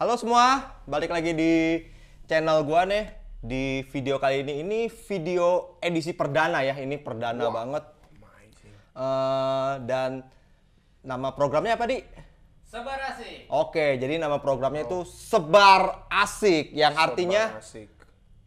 Halo semua, balik lagi di channel gua nih. Di video kali ini, ini video edisi perdana ya, ini perdana banget. Eh, dan nama programnya apa di? Sebar asik. Oke, jadi nama programnya itu Sebar Asik, yang artinya Sebar asik.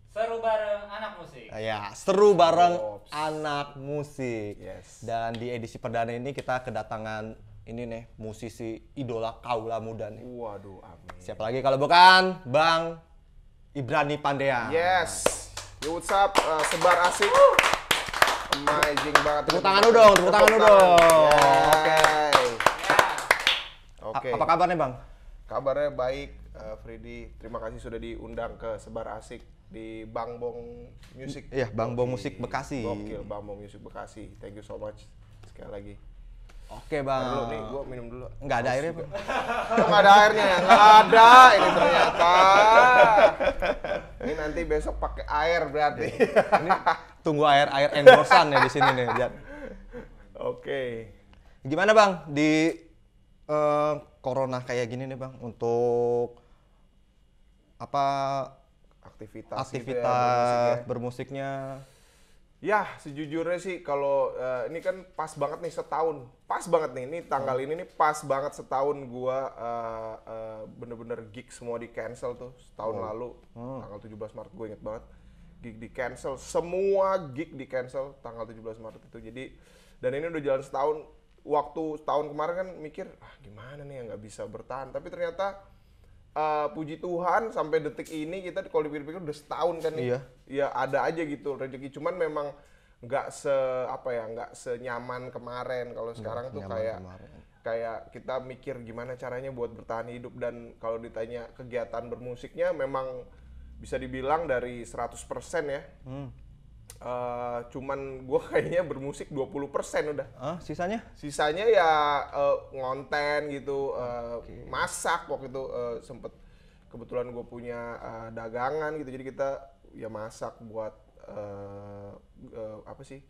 Seru bareng anak musik. ya seru bareng Ops. anak musik. Yes. Dan di edisi perdana ini kita kedatangan ini nih musisi idola kaula muda nih. Waduh, amin. Siapa lagi kalau bukan Bang Ibrani Pandean. Yes. Yo, what's up? Uh, sebar asik. Amazing banget. Tepuk tangan dulu dong, tepuk tangan dulu dong. Oke. Oke. Apa kabarnya Bang? Kabarnya baik, uh, Freddy. Terima kasih sudah diundang ke Sebar Asik di Bang Bong Music. Iya, Bang Bong Oke. Musik Bekasi. Gokil, Bang Bong Music Bekasi. Thank you so much sekali lagi. Oke Dulu Bang. nih, gua minum dulu. Nggak ada airnya Bang? Nggak ada airnya ya? Nggak ada ini ternyata. Ini nanti besok pakai air berarti. Ini tunggu air air endorsan ya di sini nih. Lihat. Oke. Gimana Bang di eh, corona kayak gini nih Bang untuk apa Aktivitas, gitu ya, aktivitas bermusiknya. bermusiknya? Ya, sejujurnya sih kalau eh, ini kan pas banget nih setahun. Pas banget nih, ini tanggal Hmm. ini nih pas banget setahun gua eh, eh, bener-bener gig semua di cancel tuh setahun Oh. lalu. Hmm. Tanggal 17 Maret gue inget banget. Gig di cancel, semua gig di cancel tanggal 17 Maret itu. Jadi dan ini udah jalan setahun. Waktu setahun kemarin kan mikir, ah gimana nih yang nggak bisa bertahan. Tapi ternyata eh, puji Tuhan sampai detik ini kita kalau dipikir-pikir udah setahun kan nih Iya. Ya ada aja gitu rezeki. Cuman memang nggak se apa ya nggak senyaman kemarin. Kalau sekarang tuh kayak kemarin. kayak kita mikir gimana caranya buat bertahan hidup. Dan kalau ditanya kegiatan bermusiknya memang bisa dibilang dari 100% ya. Hmm. Eh, cuman gue kayaknya bermusik 20% udah. Ah, sisanya? sisanya ya eh, ngonten gitu eh, masak waktu itu eh, sempet kebetulan gue punya eh, dagangan gitu. Jadi kita ya masak buat eh, eh, apa sih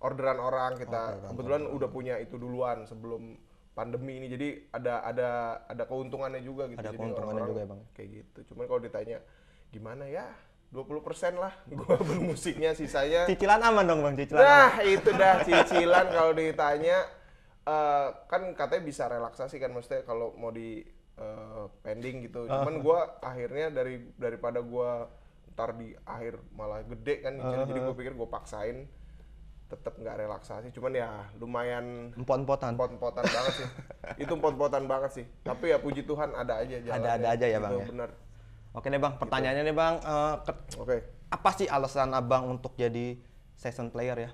orderan orang kita. Kebetulan udah punya itu duluan sebelum pandemi ini. Jadi ada ada ada keuntungannya juga gitu. Ada Jadi keuntungannya juga ya, Bang. kayak gitu. Cuman kalau ditanya gimana ya? 20% lah gue bermusiknya sisanya. Cicilan aman dong Bang, cicilan. aman. Nah, itu dah cicilan kalau ditanya. Eh, kan katanya bisa relaksasi kan maksudnya kalau mau di eh, pending gitu. Cuman gua akhirnya dari daripada gua ntar di akhir malah gede kan nyicil. jadi gue pikir gue paksain tetap nggak relaksasi. Cuman ya lumayan Empot-empotan. pot-potan banget sih. Itu pot-potan banget sih. Tapi ya puji Tuhan ada aja jalannya. Ada-ada aja ya, Bang, Itu ya? bener. Oke nih Bang, pertanyaannya nih Bang, eh, ke- Oke. apa sih alasan Abang untuk jadi session player ya?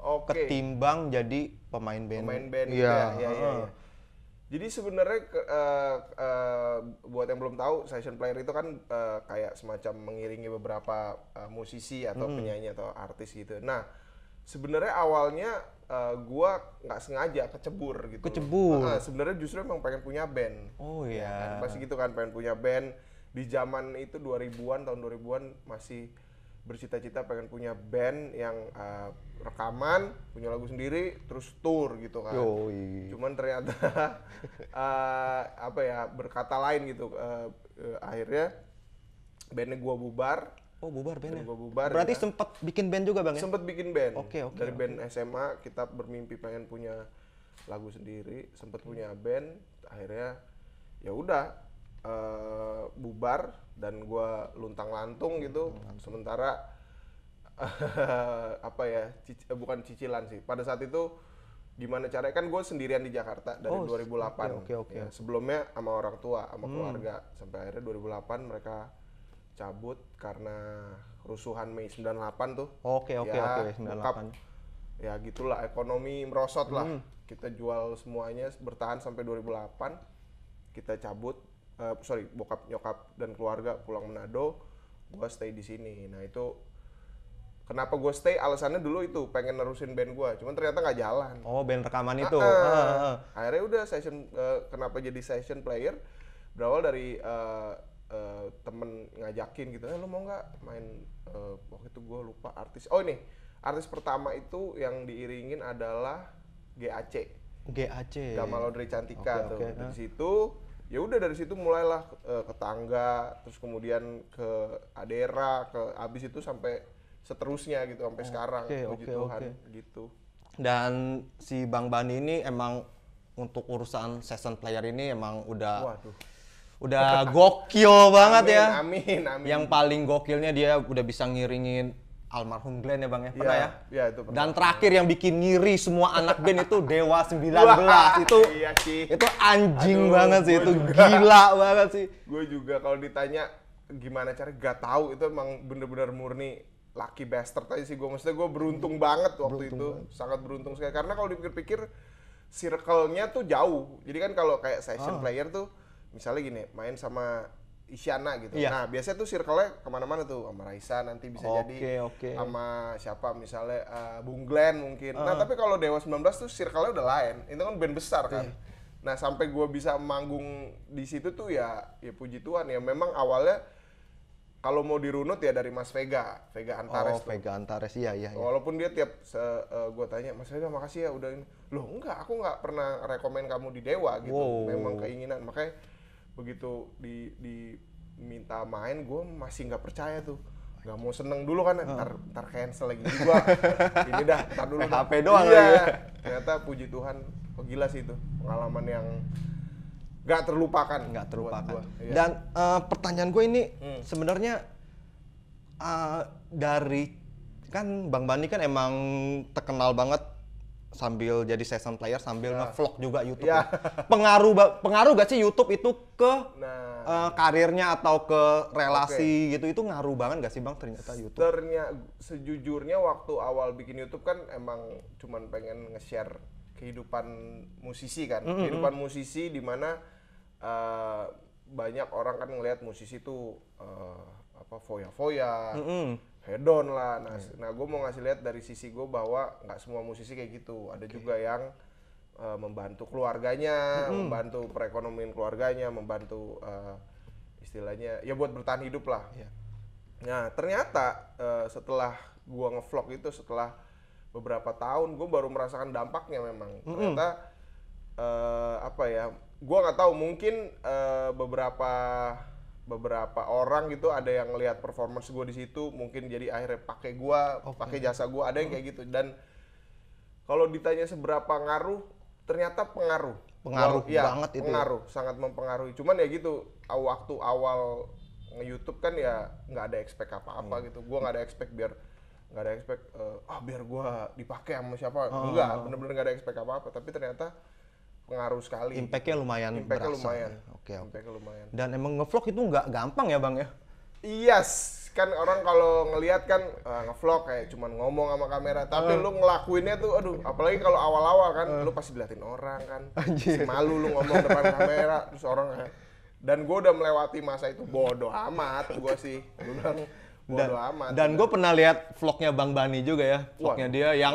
Oke. Ketimbang jadi pemain band. pemain band Iya. gitu ya. Iya, iya, heeh. iya. Jadi sebenarnya eh, eh, buat yang belum tahu session player itu kan eh, kayak semacam mengiringi beberapa eh, musisi atau Hmm. penyanyi atau artis gitu. Nah, sebenarnya awalnya eh, gua nggak sengaja kecebur gitu. Kecebur. Ah, sebenarnya justru emang pengen punya band. Oh Ya kan, iya. pasti gitu kan pengen punya band di zaman itu 2000-an tahun 2000-an masih bercita-cita pengen punya band yang uh, rekaman punya lagu sendiri terus tour gitu kan Yoi. cuman ternyata uh, apa ya berkata lain gitu Uh, uh, akhirnya bandnya gua bubar Oh bubar bandnya. gua bubar Berarti ya. sempet bikin band juga Bang ya? sempet bikin band Oke, oke, dari oke. band SMA kita bermimpi pengen punya lagu sendiri sempet punya band akhirnya ya udah eh, bubar dan gua luntang lantung gitu sementara apa ya cic- eh, bukan cicilan sih. Pada saat itu gimana caranya kan gue sendirian di Jakarta dari Oh, 2008 oke, oke, Ya, sebelumnya sama orang tua sama keluarga. Sampai akhirnya 2008 mereka cabut karena kerusuhan Mei 98 tuh. Oke oke Ya, oke 98. bokap ya gitulah ekonomi merosot lah. Hmm. kita jual semuanya bertahan sampai 2008 kita cabut eh, sorry bokap nyokap dan keluarga pulang Manado gua stay di sini. Nah itu kenapa gue stay? Alasannya dulu itu pengen nerusin band gua cuman ternyata nggak jalan. Oh band rekaman itu. Ah, ah. akhirnya udah session eh, kenapa jadi session player? Berawal dari eh, eh, temen ngajakin gitu eh lo mau nggak main? Eh, waktu itu gue lupa artis. Oh ini artis pertama itu yang diiringin adalah GAC GAC. Gamal Audrey Cantika Oke, tuh. dari ah. situ ya udah dari situ mulailah eh, ke tangga terus kemudian ke Adera ke abis itu sampai seterusnya gitu sampai sekarang oke, puji oke, Tuhan oke. gitu Dan si Bang Bani ini emang untuk urusan season player ini emang udah waduh udah gokil banget amin, ya. amin amin Yang paling gokilnya dia udah bisa ngiringin almarhum Glenn ya Bang ya. Pernah ya? ya itu pernah. Dan terakhir yang bikin ngiri semua anak band itu Dewa 19 Wah, itu iya sih itu anjing Aduh, banget sih itu juga. gila banget sih. gue juga kalau ditanya gimana cara gak tahu itu emang bener-bener murni lucky bastard aja sih gue maksudnya gue beruntung banget waktu itu sangat beruntung sekali karena kalau dipikir-pikir circle-nya tuh jauh jadi kan kalau kayak Ah. session player tuh misalnya gini main sama Isyana gitu Iya. nah biasanya tuh circle-nya ke mana-mana tuh sama Raisa nanti bisa Oke, jadi oke. sama siapa misalnya eh, Bung Glenn mungkin Ah. nah tapi kalau Dewa 19 tuh circle-nya udah lain itu kan band besar kan Iya. Nah sampai gua bisa manggung di situ tuh ya ya puji Tuhan ya memang awalnya kalau mau dirunut ya dari Mas Vega, Vega Oh, Antares tuh. Vega Antares iya iya. iya. Walaupun dia tiap se, eh, gua tanya Mas Vega makasih ya udah ini. Loh enggak, aku nggak pernah rekomen kamu di Dewa gitu. Wow. Memang keinginan makanya begitu di diminta main gua masih nggak percaya tuh. nggak mau seneng dulu kan ntar ntar cancel lagi gua ini dah ntar dulu. PHP doang iya. ya. ternyata puji Tuhan oh gila sih itu pengalaman yang nggak terlupakan nggak terlupakan. gua. Iya. Dan eh, pertanyaan gue ini Hmm. sebenarnya eh, dari kan Bang Bani kan emang terkenal banget sambil jadi season player sambil ngevlog juga YouTube. Ya. ya. Pengaruh pengaruh gak sih YouTube itu ke nah eh, karirnya atau ke relasi gitu itu ngaruh banget gak sih Bang ternyata YouTube? ternyata sejujurnya waktu awal bikin YouTube kan emang cuman pengen nge-share kehidupan musisi kan kehidupan musisi di mana eh, banyak orang kan ngelihat musisi tuh eh, apa foya-foya hedon lah. Nah nah gue mau ngasih lihat dari sisi gue bahwa nggak semua musisi kayak gitu. Ada juga yang eh, membantu keluarganya membantu perekonomian keluarganya membantu eh, istilahnya ya buat bertahan hidup lah. Iya. Nah ternyata eh, setelah gua ngevlog itu setelah beberapa tahun gue baru merasakan dampaknya memang. Ternyata eh, apa ya gua nggak tahu mungkin eh, beberapa beberapa orang gitu ada yang ngelihat performance gue di situ mungkin jadi akhirnya pakai gua pakai jasa gua ada yang kayak gitu. Dan kalau ditanya seberapa ngaruh ternyata pengaruh. Pengaruh Wal- iya, banget itu ya. pengaruh sangat mempengaruhi. Cuman ya gitu waktu awal nge-youtube kan ya nggak ada expect apa-apa Hmm. gitu. Gua nggak ada expect biar nggak ada expect eh, ah biar gua dipakai sama siapa. Oh, enggak bener-bener nggak ada expect apa-apa. Tapi ternyata pengaruh sekali Impactnya lumayan impactnya berasa. lumayan Oke, oke. impactnya lumayan Dan emang ngevlog itu nggak gampang ya Bang ya? Yes, kan orang kalau ngelihat kan eh, ngevlog kayak cuman ngomong sama kamera, tapi lu ngelakuinnya tuh aduh, apalagi kalau awal-awal kan lu pasti diliatin orang kan. Pasti malu lu ngomong depan kamera terus orang kayak dan gue udah melewati masa itu bodoh amat gue sih. Gue bilang bodoh amat. Dan gue pernah lihat vlognya Bang Bani juga ya, vlognya Wah, dia yang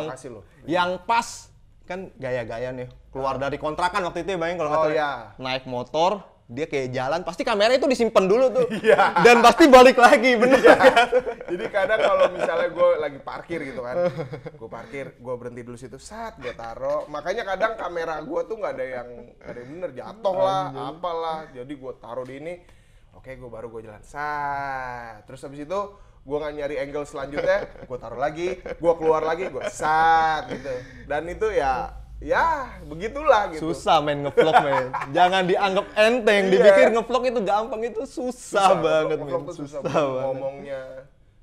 yang pas kan gaya-gaya nih keluar dari kontrakan waktu itu ya Bang kalau nggak Oh, iya. naik motor dia kayak jalan pasti kamera itu disimpan dulu tuh Iya. dan pasti balik lagi bener Jadi kadang kalau misalnya gue lagi parkir gitu kan, gue parkir, gue berhenti dulu situ, saat gue taro. Makanya kadang kamera gue tuh nggak ada yang nggak ada yang bener, jatuh lah, apalah. Jadi gue taruh di ini, oke gue baru gue jalan, sat. Terus habis itu gue nggak nyari angle selanjutnya, gue taruh lagi, gue keluar lagi, gue sat gitu. Dan itu ya, ya begitulah gitu. susah main ngevlog men. Jangan dianggap enteng. Iya. dipikir ngevlog itu gampang itu susah, banget ngevlog men. susah, susah banget. banget. Ngomongnya.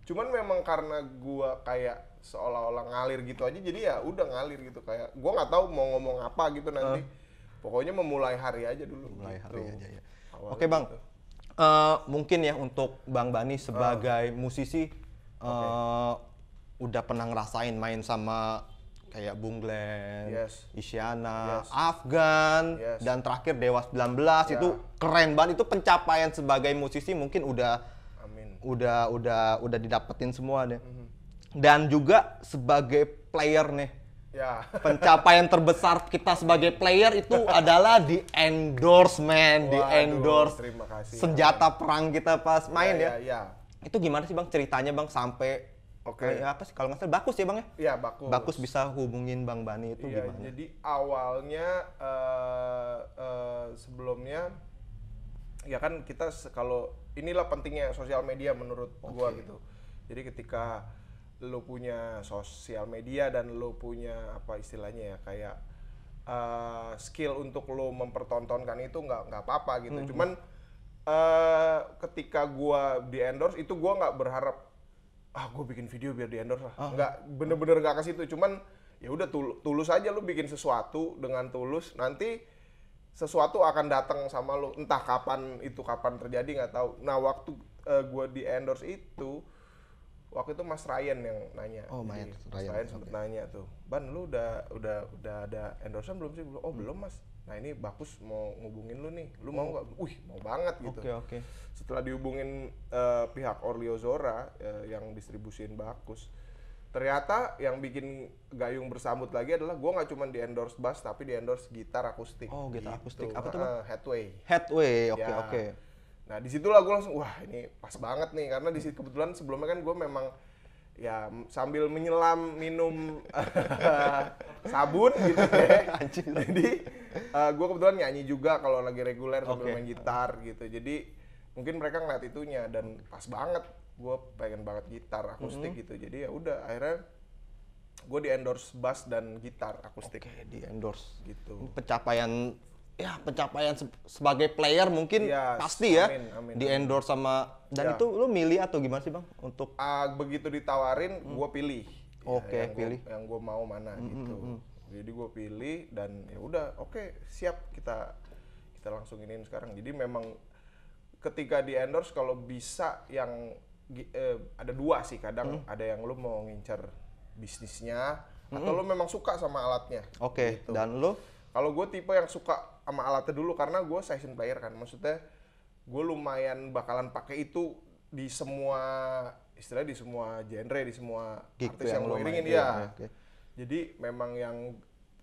Cuman memang karena gua kayak seolah-olah ngalir gitu aja jadi ya udah ngalir gitu. Kayak gua nggak tahu mau ngomong apa gitu nanti. Pokoknya memulai hari aja dulu mulai hari gitu. aja ya. Awalnya Oke bang, gitu. Eh, mungkin ya untuk Bang Bani sebagai musisi eh, udah pernah ngerasain main sama kayak Bung Glenn, Yes. Isyana, Yes. Afgan, Yes. dan terakhir Dewa 19 Ya. itu keren banget itu pencapaian sebagai musisi mungkin udah amin udah udah udah didapetin semua deh. Mhm. Dan juga sebagai player nih ya pencapaian terbesar kita sebagai player itu adalah di endorsement, di Waduh, endorse terima kasih. senjata perang kita pas main ya. ya ya Itu gimana sih bang ceritanya bang sampai Oke. kayak apa sih kalau nggak salah bagus ya bang ya? ya bagus Bagus bisa hubungin bang Bani itu Iya, gimana? jadi awalnya eh, eh, sebelumnya ya kan kita kalau inilah pentingnya sosial media menurut gua gitu jadi ketika lo punya sosial media dan lo punya apa istilahnya ya kayak uh, skill untuk lo mempertontonkan itu nggak nggak apa-apa gitu cuman eh ketika gua di endorse itu gua nggak berharap ah gue bikin video biar di endorse lah. Nggak bener-bener nggak ke situ. Cuman ya udah tul- tulus aja lu bikin sesuatu dengan tulus. Nanti sesuatu akan datang sama lu. Entah kapan itu kapan terjadi nggak tahu. Nah waktu eh, gua di endorse itu waktu itu Mas Ryan yang nanya. Oh, Jadi, Mas Mas Ryan, Ryan sempet nanya tuh Ban lu udah udah udah ada endorsean belum sih? Oh belum mas nah ini bagus mau ngubungin lu nih lu mau nggak wih mau banget gitu Oke, oke. setelah dihubungin eh, pihak Orlio Zora eh, yang distribusiin bagus ternyata yang bikin gayung bersambut lagi adalah gua nggak cuma di endorse bass tapi di endorse gitar akustik Oh, gitar Gitu. akustik. Apa tuh? Eh, Headway Headway, oke Ya. oke. Nah di situlah gue langsung wah ini pas banget nih karena di situ kebetulan sebelumnya kan gue memang ya sambil menyelam minum sabun gitu ya. Jadi gue kebetulan nyanyi juga kalau lagi reguler sambil Oke. main gitar gitu. Jadi mungkin mereka ngeliat itunya dan pas banget gue pengen banget gitar akustik Mm-hmm. gitu. Jadi ya udah akhirnya gue di endorse bass dan gitar akustik Oke, di endorse. gitu. Pencapaian ya pencapaian se- sebagai player mungkin Yes, pasti ya amin, amin, di endorse sama dan Ya. itu lu milih atau gimana sih bang untuk Ah, begitu ditawarin gue pilih Ya, Hmm. Oke, yang gua- pilih. Hmm, yang gue mau mana gitu jadi gue pilih dan ya udah oke siap kita kita langsung iniin sekarang jadi memang ketika di endorse kalau bisa yang eh, ada dua sih kadang Hmm. ada yang lu mau ngincer bisnisnya atau lu memang suka sama alatnya oke Gitu. dan lu kalau gue tipe yang suka sama alatnya dulu karena gue session player kan, maksudnya gue lumayan bakalan pakai itu di semua istilahnya di semua genre, di semua Gig artis yang yang, gue iringin iya, ya. oke. Jadi memang yang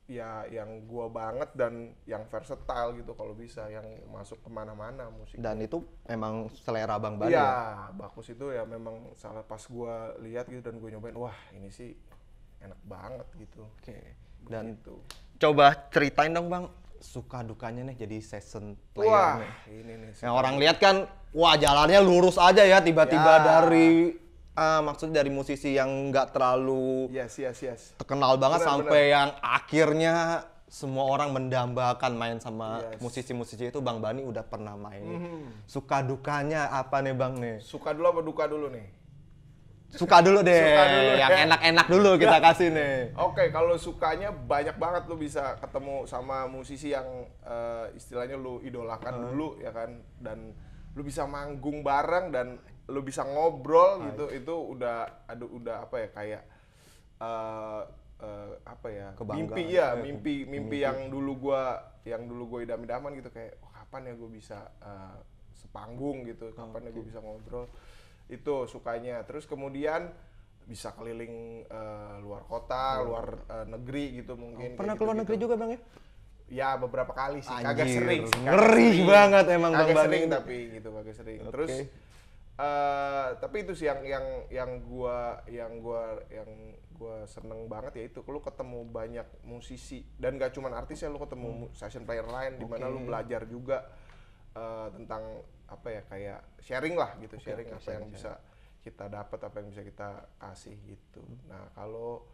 ya yang gue banget dan yang versatile gitu kalau bisa, yang masuk ke mana-mana musik. dan itu emang selera bang Bani ya? Iya, bagus itu ya memang salah pas gue lihat gitu dan gue nyobain, wah ini sih enak banget gitu. Oke. Dan Gitu. Coba ceritain dong bang suka dukanya nih jadi session player Wah, nih. ini nih. Yang orang lihat kan, wah jalannya lurus aja ya tiba-tiba Ya. dari ah, maksudnya dari musisi yang nggak terlalu Yes, yes, yes. terkenal banget Benar, sampai yang akhirnya semua orang mendambakan main sama Yes. Musisi-musisi itu Bang Bani udah pernah main. Suka dukanya apa nih Bang nih? Suka dulu apa duka dulu nih? Suka dulu deh, Suka dulu. Yang ya. enak-enak dulu kita kasih nih. Oke, kalau sukanya banyak banget lu bisa ketemu sama musisi yang eh, istilahnya lu idolakan dulu ya kan? Dan lu bisa manggung bareng dan lu bisa ngobrol gitu itu udah aduh udah apa ya kayak eh, eh, apa ya Kebanggaan. mimpi ya Eh, mimpi mimpi yang dulu gua yang dulu gue idam-idaman gitu kayak oh, kapan ya gue bisa eh, sepanggung gitu? Kapan ya gue bisa ngobrol itu sukanya terus kemudian bisa keliling eh, luar kota luar eh, negeri gitu mungkin Pernah kayak keluar gitu-gitu. negeri juga Bang ya? ya beberapa kali sih kagak Anjir, sering sih, kagak ngeri sering. banget emang Bang kagak Bani sering tapi gitu kagak sering Oke. terus eh tapi itu sih yang yang yang gua yang gua yang gua seneng banget ya itu lu ketemu banyak musisi dan gak cuman artis ya lu ketemu Hmm. session player lain di mana lu belajar juga eh, tentang apa ya kayak sharing lah gitu sharing oke, apa yang sharing, bisa kita dapat apa yang bisa kita kasih gitu. Hmm. nah kalau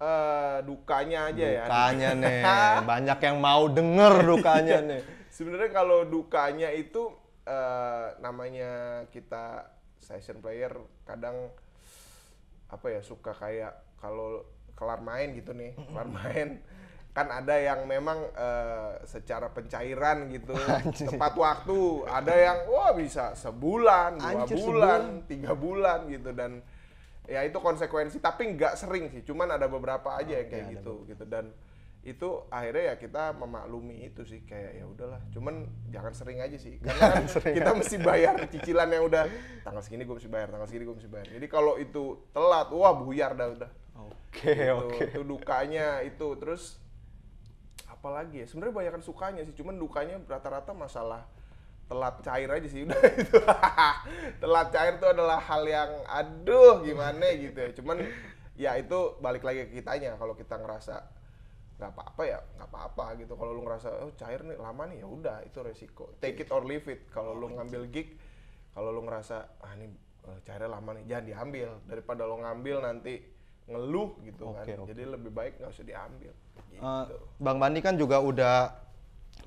eh dukanya aja ya. Dukanya nih, banyak yang mau denger dukanya nih. Sebenarnya kalau dukanya itu eh, namanya kita session player kadang apa ya suka kayak kalau kelar main gitu nih, kelar main kan ada yang memang eh, secara pencairan gitu tepat waktu ada yang wah bisa sebulan dua Anjir, bulan tiga bulan gitu. Dan ya itu konsekuensi tapi nggak sering sih cuman ada beberapa aja yang kayak ada gitu gitu. Dan itu akhirnya ya kita memaklumi itu sih kayak ya udahlah. Cuman jangan sering aja sih karena kan kita mesti bayar cicilan yang udah tanggal segini gue mesti bayar tanggal segini gue mesti bayar. Jadi kalau itu telat wah buyar dah udah. Oke, Gitu. oke. itu dukanya itu. Terus apalagi ya? Sebenarnya banyak sukanya sih cuman dukanya rata-rata masalah telat cair aja sih udah itu. Telat cair itu adalah hal yang aduh gimana gitu ya? Cuman ya itu balik lagi ke kitanya kalau kita ngerasa nggak apa-apa ya nggak apa-apa gitu. Kalau lu ngerasa oh cair nih lama nih ya udah itu resiko. Take it or leave it. Kalau lu ngambil gig kalau lu ngerasa ah ini eh, cairnya lama nih jangan diambil. Daripada lo ngambil nanti ngeluh gitu kan. Oke, oke. jadi lebih baik nggak usah diambil gitu. Eh, Bang Bani kan juga udah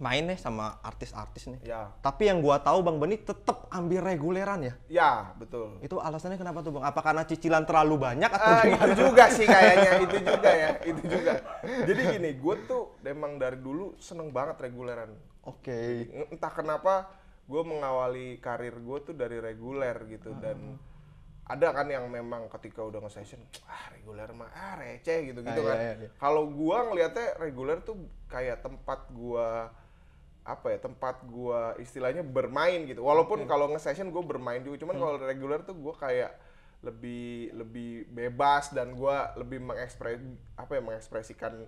main nih sama artis-artis nih. ya Tapi yang gua tahu Bang Bani tetap ambil reguleran ya. ya betul Itu alasannya kenapa tuh Bang? Apa karena cicilan terlalu banyak atau gimana? itu juga sih kayaknya itu juga ya itu juga jadi gini gue tuh emang dari dulu seneng banget reguleran Oke. entah kenapa gue mengawali karir gue tuh dari reguler gitu dan ada kan yang memang ketika udah nge-session ah reguler mah ah receh gitu gitu Ah, kan. iya, iya, iya. kalau gue ngelihatnya reguler tuh kayak tempat gue apa ya tempat gua istilahnya bermain gitu. Walaupun kalau nge-session gue bermain juga cuman kalau reguler tuh gue kayak lebih lebih bebas dan gua lebih mengekspres apa ya mengekspresikan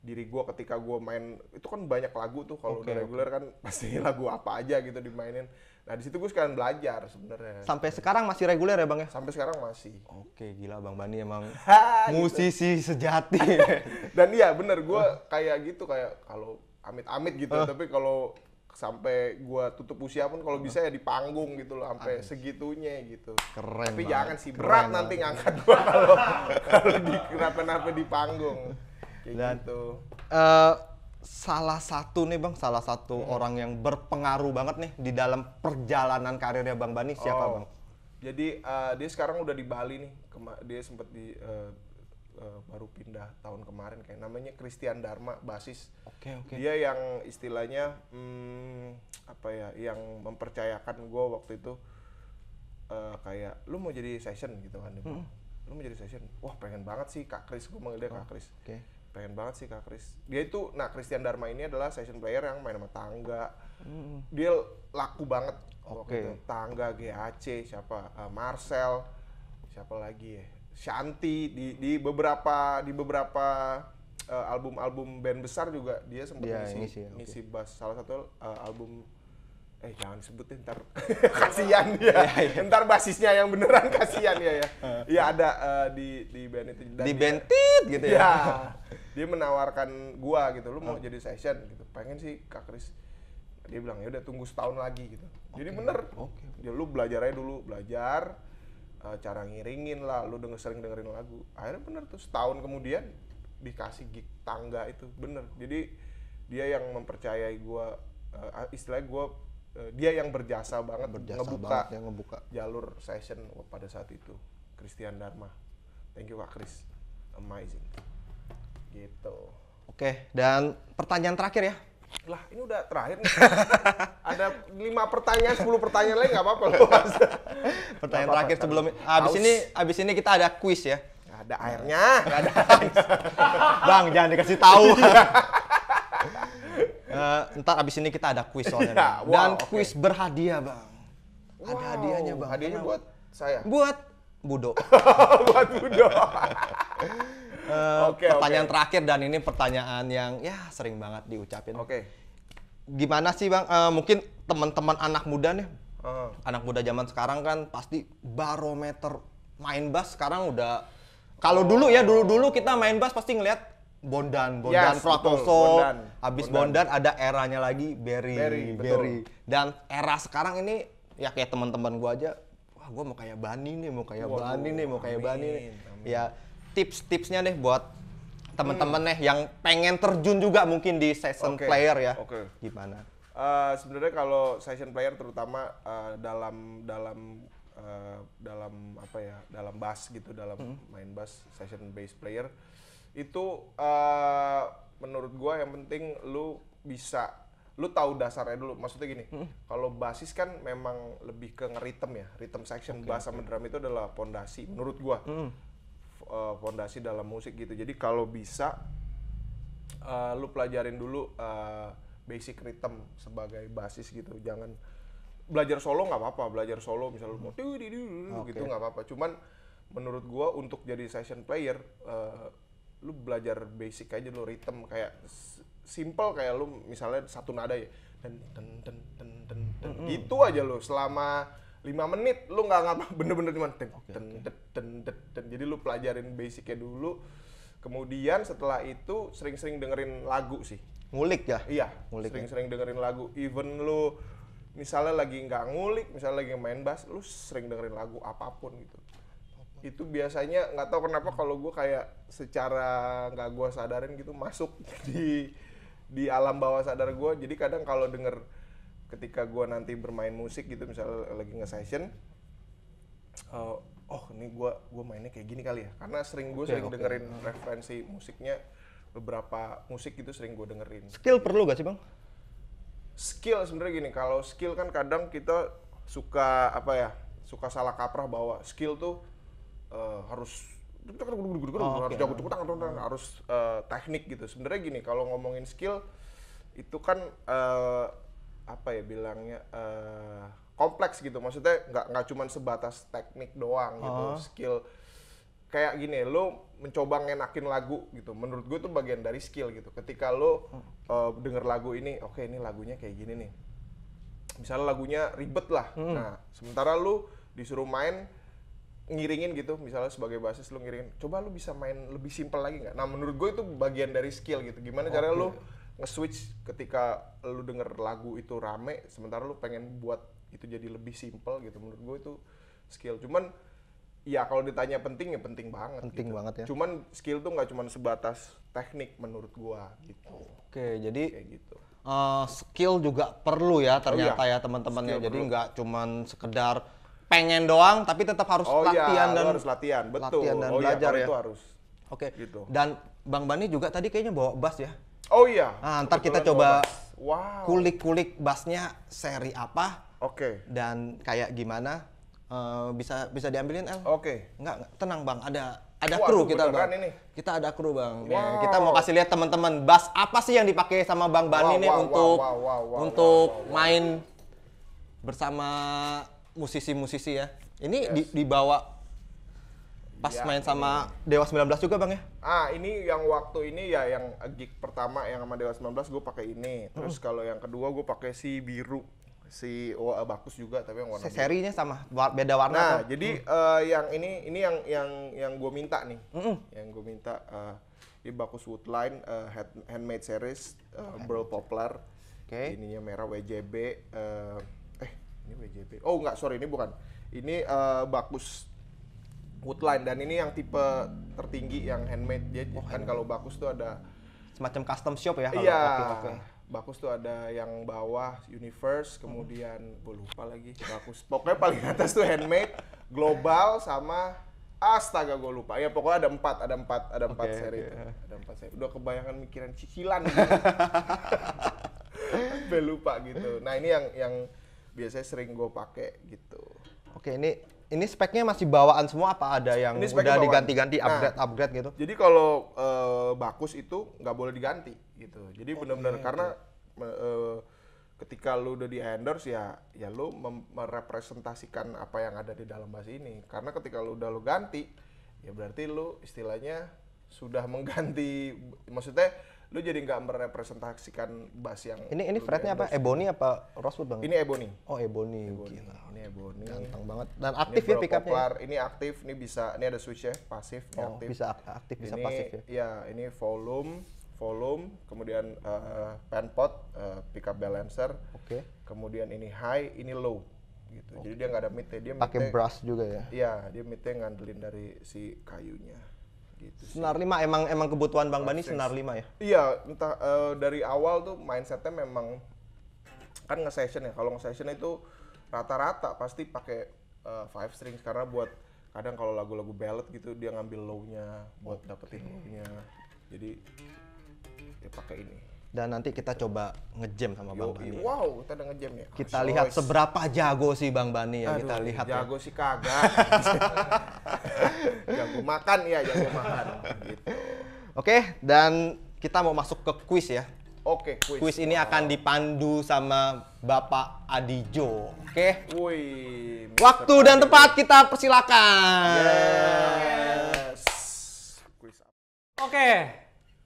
diri gua ketika gua main. Itu kan banyak lagu tuh kalau Oke, udah reguler kan pasti lagu apa aja gitu dimainin nah di situ gue sekalian belajar sebenarnya Sampai sekarang masih reguler ya Bang ya? sampai sekarang masih Oke, gila Bang Bani emang gitu. musisi sejati. dan iya bener gue kayak gitu kayak kalau amit-amit gitu tapi kalau sampai gua tutup usia pun kalau bisa ya di panggung gitu loh sampai segitunya gitu Keren tapi banget, jangan sih keren berat banget. nanti ngangkat gua kalau kalau di kenapa-napa di panggung kayak Dan- gitu Eh, salah satu nih Bang, salah satu Hmm. orang yang berpengaruh banget nih di dalam perjalanan karirnya Bang Bani siapa Oh, Bang? Jadi eh, dia sekarang udah di Bali nih. Kema- dia sempat di eh, eh, baru pindah tahun kemarin kayak namanya Christian Dharma basis. Oke, oke. Dia yang istilahnya hmm, apa ya, yang mempercayakan gue waktu itu eh, kayak lu mau jadi session gitu kan dia bilang. Lu mau jadi session? Wah pengen banget sih Kak Kris, gue manggil dia Kak Kris. Oke. Pengen banget sih Kak Kris. Dia itu, nah Christian Dharma ini adalah session player yang main sama tangga. Dia laku banget. Oke. itu. Tangga, GAC, siapa? Eh, Marcel, siapa lagi ya? Shanti di di beberapa di beberapa eh, album-album band besar juga dia sempat Dia ngisi, ngisi ngisi bass. Salah satu eh, album eh jangan sebutin ntar kasihan dia. Iya, Ntar basisnya yang beneran kasihan ya ya. Iya ada eh, di di band itu Dan Di dia- bentit gitu ya. Ya, dia menawarkan gua gitu, lu mau jadi session gitu. Pengen sih Kak Kris. Dia bilang ya udah tunggu setahun lagi gitu. Jadi bener. Oke. Ya lu belajar aja dulu, belajar eh, cara ngiringin lah, lu denger sering dengerin lagu. Akhirnya bener tuh setahun kemudian dikasih gig tangga itu bener. Jadi dia yang mempercayai gua eh, istilahnya gua eh, dia yang berjasa banget Berjasa ngebuka banget ya ngebuka. jalur session pada saat itu. Christian Dharma. Thank you Kak Kris. Amazing. Gitu. Oke, dan pertanyaan terakhir ya. Lah, ini udah terakhir nih. Ada lima pertanyaan, 10 pertanyaan lagi nggak apa-apa loh. Pertanyaan apa-apa, terakhir kan. sebelum abis Haus. ini abis ini kita ada quiz ya. Ada airnya. Nggak ada. Bang, jangan dikasih tahu. Eh, ntar abis ini kita ada quiz soalnya. Ya, Bang. wow, Dan oke. quiz berhadiah, Bang. Ada Wow, hadiahnya, Bang. Hadiahnya buat saya. buat Budo. buat Budo. Eh, Oke, pertanyaan oke. terakhir dan ini pertanyaan yang ya sering banget diucapin. Oke. Gimana sih, Bang? Eh, mungkin teman-teman anak muda nih, Ah, anak muda zaman sekarang kan pasti barometer main bass sekarang udah kalau dulu ya dulu-dulu kita main bass pasti ngelihat Bondan, Bondan Yes, Pratoso, Bondan. habis Bondan. Bondan. ada eranya lagi Berry, Berry. Berry. Dan era sekarang ini ya kayak teman-teman gua aja, wah gua mau kayak Bani nih, mau kayak Waduh, Bani nih, mau kayak amin, Bani nih. amin. Ya tips-tipsnya deh buat teman-teman nih yang pengen terjun juga mungkin di season Oke, player ya. oke. Gimana? Eh, sebenarnya kalau session player terutama eh, dalam dalam eh, dalam apa ya dalam bass gitu dalam main bass session bass player itu eh, menurut gua yang penting lu bisa lu tahu dasarnya dulu. Maksudnya gini kalau basis kan memang lebih ke ngeritem ya rhythm section. Bass sama drum itu adalah pondasi menurut gua. Eh, pondasi dalam musik gitu. Jadi kalau bisa eh, lu pelajarin dulu eh, basic rhythm sebagai basis gitu. Jangan belajar solo nggak apa-apa. Belajar solo misalnya lu mau du- Oke. gitu nggak apa-apa. Cuman menurut gua untuk jadi session player eh, lu belajar basic aja dulu rhythm kayak simple kayak lu misalnya satu nada ya dan dan dan dan dan dan gitu aja lu selama lima menit lu nggak ngapa bener-bener cuma ten, ten, ten, ten, jadi lu pelajarin basicnya dulu kemudian setelah itu sering-sering dengerin lagu sih Ngulik ya? Iya, Ngulik ya. sering-sering dengerin lagu. Even lu misalnya lagi nggak ngulik, misalnya lagi main bass, lu sering dengerin lagu apa pun gitu. Itu biasanya nggak tahu kenapa kalau gue kayak secara nggak gue sadarin gitu masuk di di alam bawah sadar gue. Jadi kadang kalau denger ketika gue nanti bermain musik gitu, misalnya lagi nge-session, eh, oh ini gue gua mainnya kayak gini kali ya. Karena sering gue sering dengerin referensi musiknya beberapa musik gitu sering gue dengerin Skill perlu gak sih bang? skill sebenarnya gini kalau skill kan kadang kita suka apa ya suka salah kaprah bahwa skill tuh eh, harus harus jago cepet harus eh, teknik gitu. Sebenarnya gini kalau ngomongin skill itu kan eh, apa ya bilangnya eh, kompleks gitu. Maksudnya nggak nggak cuma sebatas teknik doang gitu skill. Kayak gini lo mencoba ngenakin lagu gitu. Menurut gue itu bagian dari skill gitu. Ketika lo uh, denger lagu ini oke ini lagunya kayak gini nih. Misalnya lagunya ribet lah. Nah sementara lo disuruh main ngiringin gitu misalnya sebagai basis lo ngiringin coba lo bisa main lebih simpel lagi nggak nah menurut gue itu bagian dari skill gitu gimana cara lo nge-switch ketika lo denger lagu itu rame sementara lo pengen buat itu jadi lebih simpel gitu menurut gue itu skill cuman ya kalau ditanya penting ya penting banget Penting gitu. banget ya. cuman skill tuh nggak cuman sebatas teknik menurut gua gitu Oke, jadi kayak gitu eh, skill juga perlu ya ternyata iya. ya teman-teman ya. Jadi nggak cuman sekedar pengen doang, tapi tetap harus oh latihan iya dan harus latihan betul latihan dan oh iya belajar kalau ya. itu harus Oke. Gitu. Dan Bang Bani juga tadi kayaknya bawa bass ya. oh iya Nah, ntar kita coba wow kulik-kulik bassnya seri apa oke dan kayak gimana Eh, bisa bisa diambilin El? oke Enggak, enggak, tenang Bang. Ada ada Waduh, kru kita Bang. ini? Kita ada kru Bang. Nih, Wow. kita mau kasih lihat teman-teman bass apa sih yang dipakai sama Bang Bani Wow, nih wow, untuk wow, wow, wow, untuk wow, wow, wow. main bersama musisi-musisi ya. Ini di- dibawa pas Ya, main sama Dewa 19 juga Bang ya? Ah, ini yang waktu ini ya yang gig pertama yang sama Dewa 19 gue pakai ini. Terus kalau yang kedua gue pakai si biru, si oh, bagus juga tapi yang warna biru. Serinya sama, beda warna Nah, jadi eh, yang ini ini yang yang yang gue minta nih, yang gue minta eh, ini bagus Woodline eh, hand- handmade series eh, Burl Poplar. Oke. Ininya merah WJB. eh, eh ini WJB. Oh enggak, sorry ini bukan. Ini eh, bagus Woodline dan ini yang tipe tertinggi yang handmade. Jadi kan kalau bagus tuh ada semacam custom shop ya kalau Iya. Bagus tuh ada yang bawah Universe, kemudian gue lupa lagi. Bagus. Pokoknya paling atas tuh handmade, global sama astaga gue lupa. Ya pokoknya ada empat, ada empat, ada empat Oke, seri itu. Ada empat seri. Udah kebayangan mikiran cicilan. Sampai lupa gitu. Nah ini yang yang biasanya sering gue pakai gitu. Oke, ini ini speknya masih bawaan semua apa ada yang Ini udah diganti-ganti Nah. upgrade upgrade gitu? Jadi kalau eh, bakus itu nggak boleh diganti gitu. Jadi benar-benar karena eh, ketika lu udah di endorse ya ya lu merepresentasikan apa yang ada di dalam bass ini. Karena ketika lu udah lu ganti ya berarti lu istilahnya sudah mengganti maksudnya lu jadi nggak merepresentasikan bass yang Ini ini fretnya apa? Ebony apa rosewood bang? Ini ebony. Oh ebony, Ebony. gila. Ini ebony. Ganteng banget. Dan Ini aktif ya Burl pickupnya. Poplar. Ini aktif, ini bisa, ini ada switch ya, pasif, ini Oh aktif. bisa ak- aktif bisa ini, pasif ya. Ya, ini volume, volume, kemudian eh, pen pot, eh, pickup balancer, Oke. kemudian ini high, ini low, gitu. Jadi dia nggak ada mid dia Pakai brush juga ya. Iya, dia midnya ngandelin dari si kayunya, gitu. Senar 5 emang emang kebutuhan Bang Bani senar 5 ya. Iya, entah eh, dari awal tuh mindsetnya memang kan nge-session ya. Kalau nge-session itu rata-rata pasti pakai eh, five strings karena buat kadang kalau lagu-lagu ballad gitu dia ngambil low-nya buat dapetin low-nya. Jadi dia pakai ini. Dan nanti kita coba ngejam sama Bang Yoi, Bani. wow, kita udah ngejam ya. Kita Choice. lihat seberapa jago sih Bang Bani ya. kita Aduh, lihat ya. jago sih kagak. jago makan ya, jago makan gitu. Oke, dan kita mau masuk ke kuis ya. Oke, quiz. Kuis ini akan dipandu sama Bapak Adijo. Oke. Wih. Waktu dan tempat kita persilakan. Yes. Quiz Oke,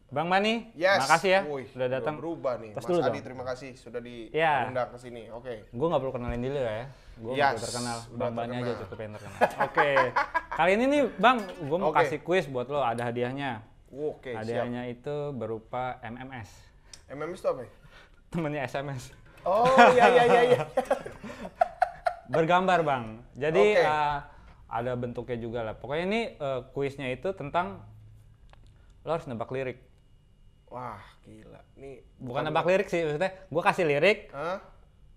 Bang Mani, Yes. makasih ya Wih, sudah datang. Berubah nih. Tos Mas dulu Adi dong. terima kasih sudah Ya. diundang ke sini. Oke. Gue nggak perlu kenalin diri lah ya. Gue Yes, udah terkenal. udah Bang Bani aja cukup yang terkenal. Oke, kali ini nih Bang, gue mau Oke. kasih kuis buat lo. Ada hadiahnya. Oke, siap. Hadiahnya itu berupa MMS. MMS itu apa ya? Temennya SMS. Oh, iya iya iya iya. Bergambar bang. Jadi Oke. eh, ada bentuknya juga lah. Pokoknya ini eh, kuisnya itu tentang lo harus nebak lirik. Wah, gila. Nih Bukan nebak lirik sih, maksudnya gue kasih lirik. Hah?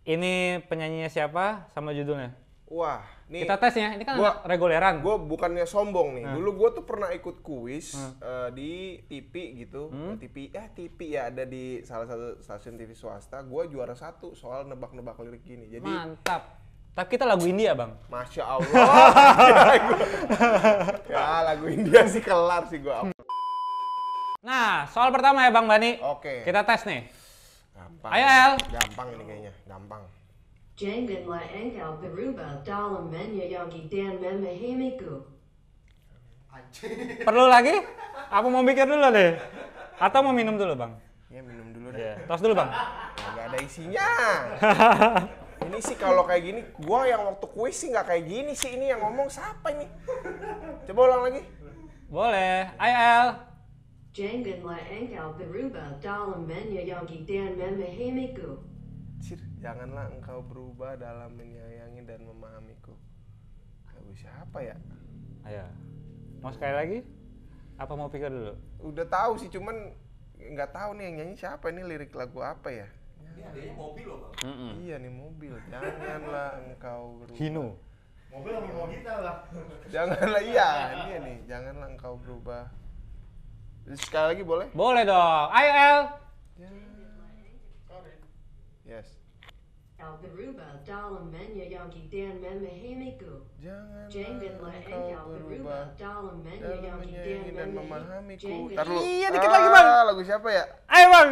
Ini penyanyinya siapa sama judulnya. Wah, nih Kita tes ya. Ini kan Gua- reguleran. gue bukannya sombong nih. Hmm. Dulu gue tuh pernah ikut kuis eh, di TV gitu. Hmm. TV, ya TV ya ada di salah satu stasiun TV swasta. Gue juara satu soal nebak-nebak lirik gini. Jadi, Mantap. Tapi kita lagu India bang. masya Allah. ya lagu India sih kelar sih gue. Nah, soal pertama ya Bang Bani. Oke. Kita tes nih. Gampang. Ayo, El. Gampang ini kayaknya, gampang. Janganlah engkau berubah dalam menyayangi dan memahamiku. Perlu lagi? Apa mau mikir dulu deh? Atau mau minum dulu Bang? Ya minum dulu deh. Iya. Tos dulu Bang. Nggak ada isinya. ini sih kalau kayak gini, gua yang waktu kuis sih nggak kayak gini sih. Ini yang ngomong siapa ini? Coba ulang lagi. Boleh. Ayo El. Janganlah engkau berubah dalam menyayangi dan memahamiku. Cir, janganlah engkau berubah dalam menyayangi dan memahamiku. Lagu siapa ya? Ayo. Mau sekali lagi? Apa mau pikir dulu? Udah tahu sih, cuman nggak tahu nih yang nyanyi siapa ini lirik lagu apa ya? Ini adanya mobil loh bang. Hmm. Iya nih mobil. Janganlah engkau berubah. Hino. Mobil sama mau kita lah. Janganlah iya, dia nih. Janganlah engkau berubah. Sekali lagi boleh? Boleh dong. Ayo El. Yes. Berubah dalam dan memahamiku. Janganlah engkau berubah dalam dalam dan dan memahamiku. Jangan- dulu. Iya, dikit lagi, Bang. Ah, Lagu siapa ya? Ayo Bang.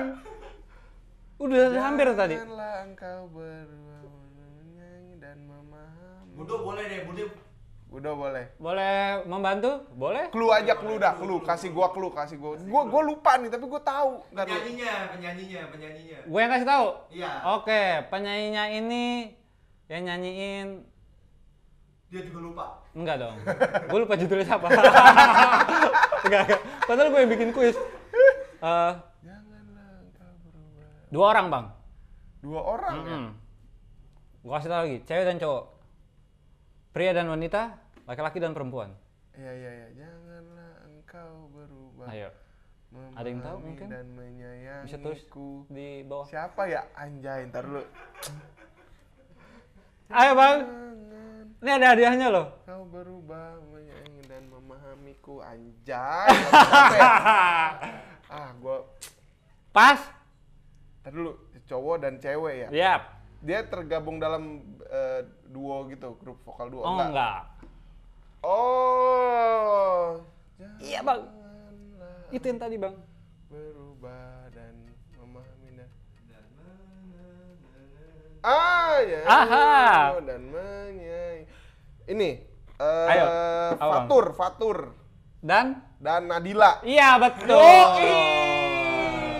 Udah hampir tadi. Janganlah engkau berubah dan memahami. Budo boleh deh, Budo. Udah boleh. Boleh membantu? Boleh. Clue aja clue dah, clue. Kasih gua clue, kasih gua. Gua gua lupa nih, tapi gua tahu. Penyanyinya, penyanyinya, penyanyinya. Gue yang kasih tahu. Iya. Oke, penyanyinya ini yang nyanyiin Dia juga lupa. Enggak dong. gue lupa judulnya siapa. enggak, enggak. Padahal gue yang bikin kuis. Eh, berubah. dua orang, Bang. Dua orang ya? Hmm. Gue kasih tahu lagi, cewek dan cowok. Pria dan wanita, laki-laki dan perempuan. Iya, iya, iya. Janganlah engkau berubah. Ayo, Ada yang tahu mungkin? Dan menyayangiku. bisa tulis di bawah. Siapa ya? Anjay, ntar dulu. Ayo, Bang. Ini ada hadiahnya loh. kau berubah menyayangi dan memahamiku. Anjay. Ya? ah, gua Pas? Ntar dulu, cowok dan cewek ya. Yap. Dia tergabung dalam eh, duo gitu, grup vokal duo. Oh, enggak. Oh. Iya, Bang. Itu yang tadi, Bang. berubah dan memahami dan Ah, ya. Aha. Dan menyayangi. Ini eh Ayo, apa, Bang? Fatur, Fatur Dan? dan Nadila. Iya, betul. Yoi!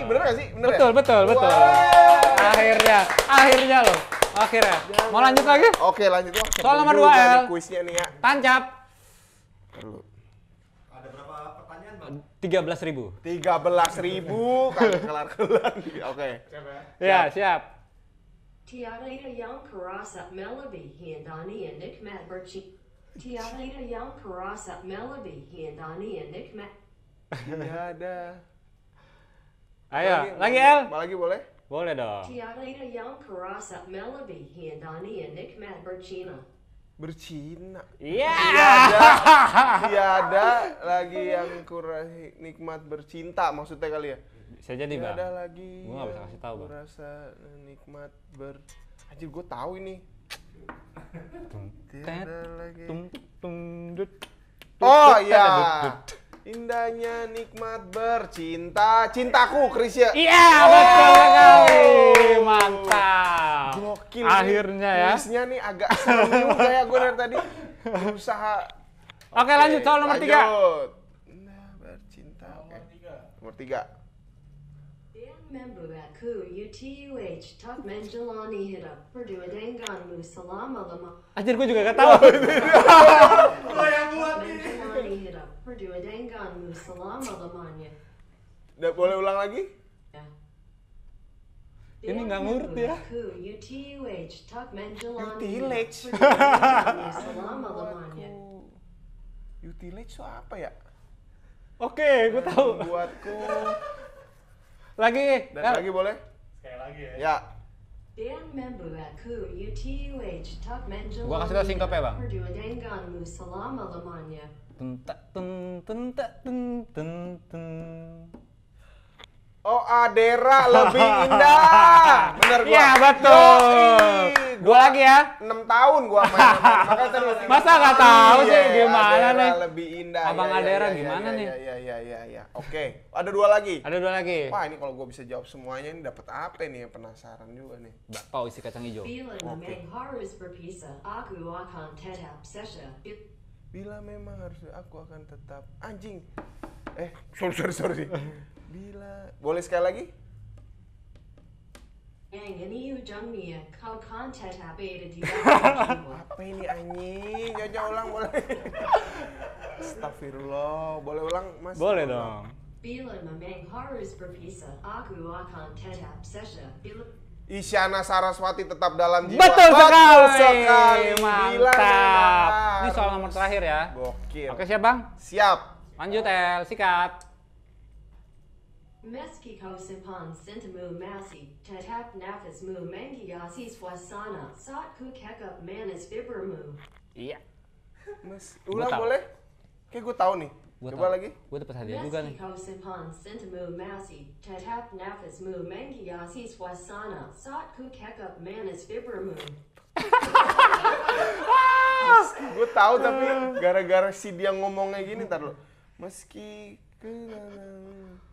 Bener gak sih? Bener Betul, ya? betul, betul. Wah. Akhirnya, akhirnya loh. Akhirnya. Mau lanjut lagi? Oke, lanjut. Wah, Soal nomor dua, El. Kuisnya nih ya. Tancap. Dulu. Ada berapa pertanyaan bang? 13.000 ribu. Tiga belas ribu kagak kelar-kelar. Oke. Ya, siap. Tiada yang kerasa melebihi Dani and nikmat berci. Tiada yang kerasa melebihi Dani and nikmat. Tiada. Ayo, lagi El. Lagi boleh? Boleh dong. Yang nikmat bercina. Bercina. Iya. Tiada, tiada lagi yang kurang nikmat bercinta maksudnya kali ya. Bisa jadi, Bang. Tiada lagi. Gua nggak bisa kasih tahu, Bang. Kurasa nikmat ber. Anjir gue tahu ini. Tiada lagi. Tum, tum, dut. Oh iya. Indahnya nikmat bercinta, cintaku Krisya. Iya, betul Akhirnya ya. Kuisnya nih agak seru juga ya gue dari tadi. Berusaha. Oke, lanjut soal nomor tiga. bercinta. Oke. Nomor tiga. Dan member aku UTUH Perdua Lama Anjir gue juga gak Perdua dengan Musalama Lamanya Udah, boleh ulang lagi? Ini nggak ngurut ya. Lamanya Utilage itu apa ya? Oke, gue tahu. Buatku. Lagi. Dan El. lagi boleh? Sekali lagi ya. Ya. Dan member aku UTUH Tuk Menjelani Gua kasih tau singkop ya, Bang. Tentak ten tentak ten ten ten. Oh, Adera lebih indah. Bener gua. Iya betul. Yoi, Dua lagi ya. 6 tahun gua main. Makanya tadi Masa nggak tahu sih Iya, gimana Adera nih? lebih indah. Abang iya, Adera iya, gimana iya, nih? Iya, iya, iya, iya, iya. Oke. Ada dua lagi. Ada dua lagi. Wah, ini kalau gua bisa jawab semuanya ini dapat apa nih? Penasaran juga nih. Bakpao isi kacang hijau. Bila memang harus berpisah, aku akan tetap. Bila memang harus aku akan tetap anjing. Eh, sorry sorry sorry. Bila boleh sekali lagi? Ini tetap ada di dalam jiwa. Apa ini anjing? Jaja ulang boleh. Astagfirullah. Boleh ulang, Mas? Boleh dong. Bila memang harus berpisah, aku akan tetap setia. Bila Isyana Saraswati tetap dalam jiwa. Betul sekali. sekali. Bila Mantap. Ini soal nomor terakhir ya. Gokil. Oke siap bang? Siap. Lanjut El, sikat. Meski kau simpan sentimu masih, tetap nafasmu menghiasi suasana saat ku kekap manis bibirmu. Iya. Mas, ulang boleh? Kayak gue tahu nih. Gua Coba tahu. lagi. Gue dapet hadiah juga nih. Meski kau simpan sentimu masih, tetap nafasmu menghiasi suasana saat ku kekap manis bibirmu. Gue tahu tapi gara-gara si dia ngomongnya gini ntar lo. Meski kenangan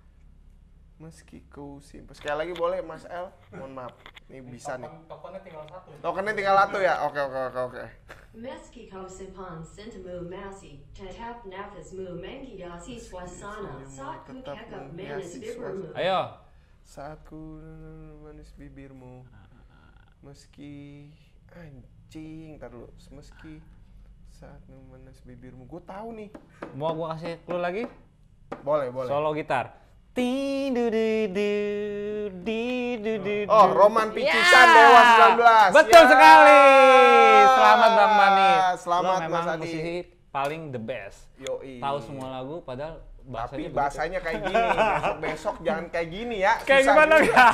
Meski kau simpan. Sekali lagi boleh Mas El? Mohon maaf. Ini bisa nih. Tokennya tinggal satu. Tokennya tinggal satu ya? Oke oke oke oke. Meski kau simpan sentimu masih, tetap nafasmu menghiasi suasana saat ku kekap manis bibirmu. Ayo. Saat ku manis bibirmu. Meski anjing, ntar lu. Meski saat manis bibirmu. Gue tahu nih. Mau gue kasih clue lagi? Boleh boleh. Solo gitar. Ti du du du di du du du. Oh, Roman Picisan Ya. Dewa 19. Betul Ya. sekali. Selamat Bang Bani. Selamat, Lo memang Mas Adi. musisi paling the best. Yoi. Tahu semua lagu padahal bahasanya Tapi begitu. bahasanya kayak gini. Besok-besok jangan kayak gini ya. kayak Susah gimana ya?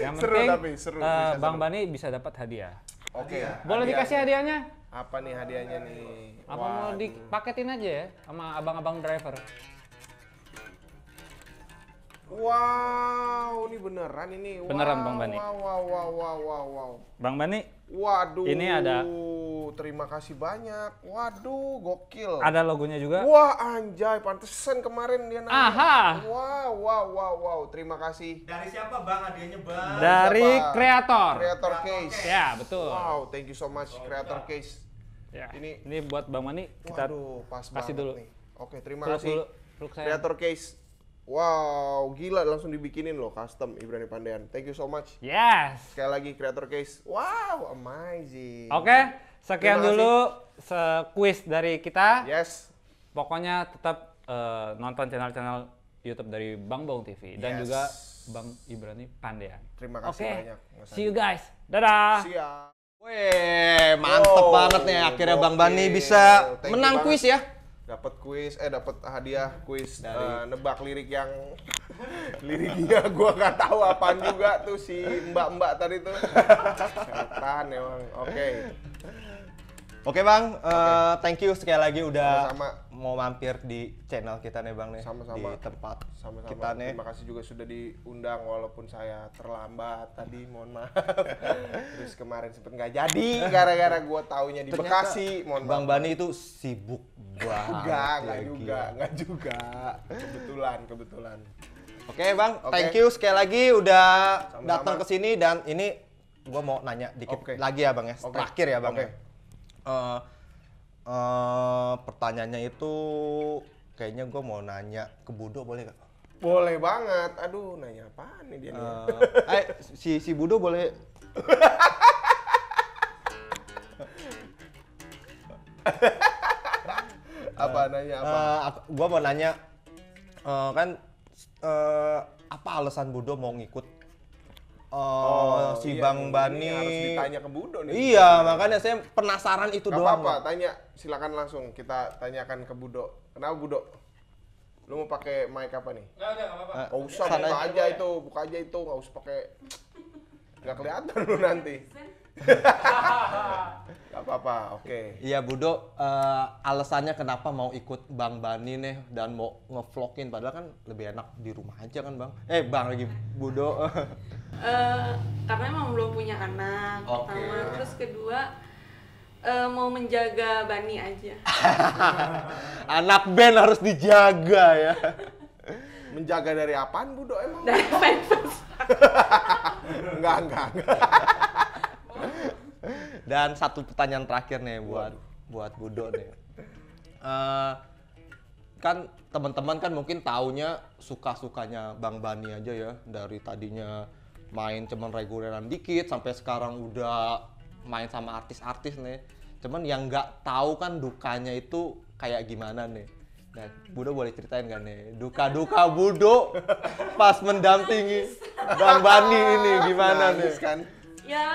Yang Seru penting tapi, seru, eh, bisa Bang seru. Bani bisa dapat hadiah. Oke. Boleh hadiah. dikasih hadiahnya? Apa nih hadiahnya nih? Apa mau Waduh. dipaketin aja ya sama abang-abang driver? Wow, ini beneran ini. Beneran, Wow, Bang Bani. Wow, wow, wow, wow, wow, wow. Bang Bani, Waduh. Ini ada- Terima kasih banyak. Waduh, gokil. ada logonya juga. Wah, anjay, pantesan kemarin dia nanya. Aha. Wow, wow, wow, wow. Terima kasih. Dari siapa bang hadiahnya bang? Dari Siapa? kreator. Creator Case. Ya, betul. Wow, thank you so much Creator Case. Ya. Ini- Ini buat Bang Mani kita Waduh, pas kasih dulu. nih. Oke, terima peluk kasih. dulu. Peluk saya. Creator Case. Wow, gila langsung dibikinin loh custom Ibrani Pandean. Thank you so much. Yes. Sekali lagi Creator Case. Wow, amazing. Oke, sekian Terima kasih. dulu se-quiz dari kita. Yes. Pokoknya tetap eh, nonton channel-channel YouTube dari Bang Bong TV dan Yes. juga Bang Ibrani Pandean. Terima kasih Oke, banyak, Mas see you guys. Dadah. Siap. Weh, mantep Wow, banget nih akhirnya Bang Bani bisa Thank menang kuis ya. Dapat kuis, eh dapat hadiah kuis Dari- eh, nebak lirik yang liriknya gua nggak tahu apaan juga tuh si mbak-mbak tadi tuh. Setan emang. Oke. Oke Bang, eh, thank you sekali lagi udah Sama-sama. mau mampir di channel kita nih Bang nih Sama-sama. di tempat Sama-sama. kita nih. Terima kasih juga sudah diundang walaupun saya terlambat tadi, mohon maaf. Terus kemarin sempet nggak jadi gara-gara gua taunya di Ternyata Bekasi, mohon Bang maaf. Bani itu sibuk. Enggak, enggak ya, juga, enggak juga. Kebetulan, kebetulan. Oke Bang, Oke. thank you sekali lagi udah datang ke sini dan ini gua mau nanya dikit Oke. lagi ya Bang ya, Oke. terakhir ya Bang Oke. ya. Eh, eh, pertanyaannya itu kayaknya gua mau nanya ke Budo boleh gak? Boleh banget. Aduh, nanya apaan nih dia nih? Eh, eh, si si Budo boleh apa nanya apa? Eh, aku- gua mau nanya eh, kan eh, apa alasan Budo mau ngikut eh, si iya, Bang Bani? harus ditanya ke Budo nih. Iya, makanya saya penasaran itu Gak doang. apa-apa, tanya. Silakan langsung kita tanyakan ke Budo. Kenapa Budo? Lu mau pakai mic apa nih? Enggak, enggak, apa-apa. Usah, buka aja. aja itu, buka aja itu, nggak usah pakai. Nggak kelihatan lu nanti. Gak apa-apa, oke. Iya Budo, eh, alasannya kenapa mau ikut Bang Bani nih dan mau ngevlogin padahal kan lebih enak di rumah aja kan Bang. Eh Bang lagi Budo. Eh, karena emang belum punya anak Oke. pertama terus kedua eh, mau menjaga Bani aja Anak band harus dijaga ya. Menjaga dari apaan Budo emang? dari fanbase Enggak, enggak, enggak. Dan satu pertanyaan terakhir nih buat buat Budo nih. Eh, kan teman-teman kan mungkin taunya suka-sukanya Bang Bani aja ya dari tadinya main cuman reguleran dikit sampai sekarang udah main sama artis-artis nih. Cuman yang nggak tahu kan dukanya itu kayak gimana nih. Nah, Budo boleh ceritain gak nih? Duka-duka Budo pas mendampingi Bang Bani ini gimana nih? Nangis kan? ya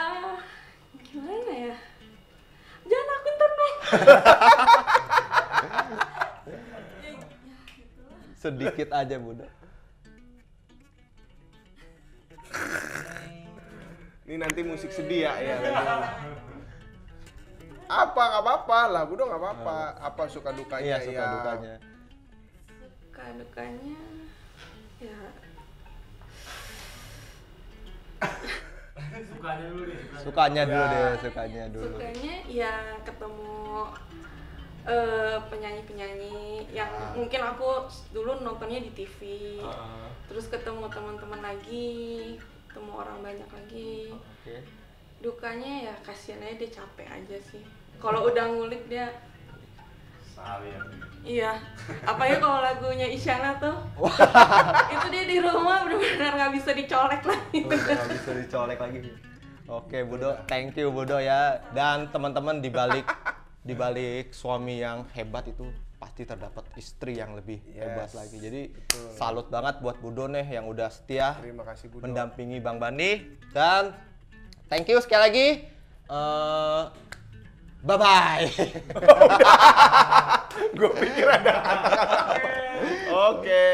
gimana ya jangan aku ntar dong Sedikit aja Budo. Ini nanti musik sedih ya, ya. Apa nggak apa-apa lah, Budo nggak apa-apa. Apa suka dukanya Iya, suka ya? dukanya. suka dukanya ya Sukanya dulu nih. Sukanya dulu deh, sukanya dulu. sukanya ya ketemu eh, penyanyi-penyanyi yang mungkin aku dulu nontonnya di TV terus ketemu teman-teman lagi ketemu orang banyak lagi Oke. dukanya ya kasihan aja dia capek aja sih kalau udah ngulik dia Seharian. Iya apalagi kalau lagunya Isyana tuh itu dia di rumah benar-benar nggak bisa dicolek lagi nggak bisa dicolek lagi. Oke, Budo, thank you Budo ya. Dan teman-teman di balik di balik suami yang hebat itu pasti terdapat istri yang lebih hebat Yes, lagi. Jadi salut banget buat Budo nih yang udah setia Terima kasih Budo. mendampingi Bang Bani dan thank you sekali lagi. Eh, bye bye. Gue pikir ada kata-kata. Oke.